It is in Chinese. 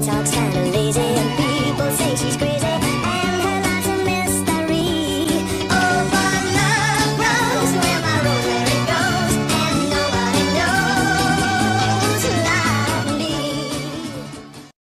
早餐